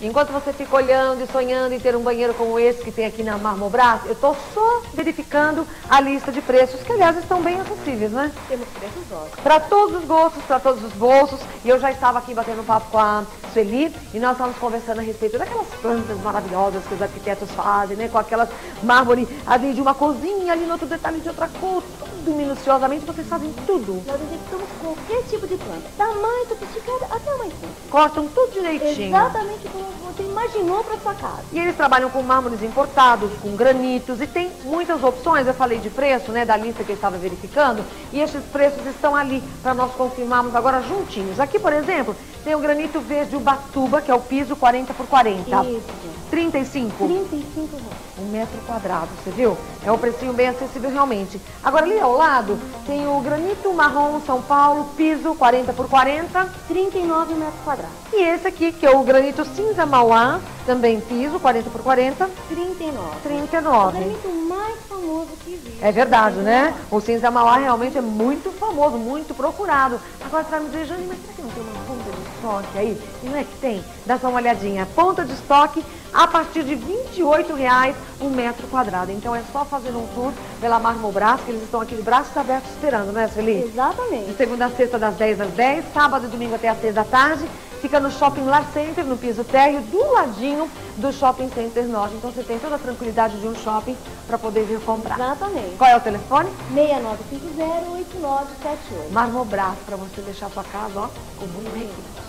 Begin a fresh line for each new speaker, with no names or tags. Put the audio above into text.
Enquanto você fica olhando e sonhando em ter um banheiro como esse que tem aqui na Marmobras, eu estou só verificando a lista de preços, que aliás estão bem acessíveis, né?
Temos preços ótimos.
Para todos os gostos, para todos os bolsos. E eu já estava aqui batendo papo com a Sueli e nós estávamos conversando a respeito daquelas plantas maravilhosas que os arquitetos fazem, né? Com aquelas mármore ali de uma cozinha, ali no outro detalhe de outra cor, tudo minuciosamente, vocês fazem tudo.
Nós executamos qualquer tipo de planta, tamanho sofisticado até o mais simples.
Cortam tudo direitinho.
Exatamente como você imaginou para sua casa.
E eles trabalham com mármores importados, com granitos e tem muitas opções. Eu falei de preço, né, da lista que eu estava verificando, e esses preços estão ali para nós confirmarmos agora juntinhos. Aqui, por exemplo, tem o granito verde Ubatuba, que é o piso 40 por 40.
Isso,
35.
35 reais.
Metro quadrado, você viu? É um precinho bem acessível realmente. Agora ali ao lado tem o granito marrom São Paulo, piso 40 por 40.
39 metros quadrados.
E esse aqui, que é o granito cinza Mauá, também piso 40 por 40.
39.
39.
O granito mais famoso que existe.
É verdade, né? O cinza Mauá realmente é muito famoso, muito procurado. Agora você vai me dizer, Jane, mas será que não tem uma ponta de estoque aí? E não é que tem? Dá só uma olhadinha. Ponta de estoque a partir de R$ 28,00 um metro quadrado. Então é só fazer um tour pela Marmobras, que eles estão aqui de braços abertos esperando, né, Sueli?
Exatamente.
De segunda a sexta, das 10 às 10, sábado e domingo até às 6 da tarde. Fica no Shopping Lar Center, no piso térreo, do ladinho do Shopping Center Norte. Então você tem toda a tranquilidade de um shopping para poder vir comprar.
Exatamente.
Qual é o telefone?
6950-8978.
Marmobras, para você deixar sua casa, ó, com muito requinte.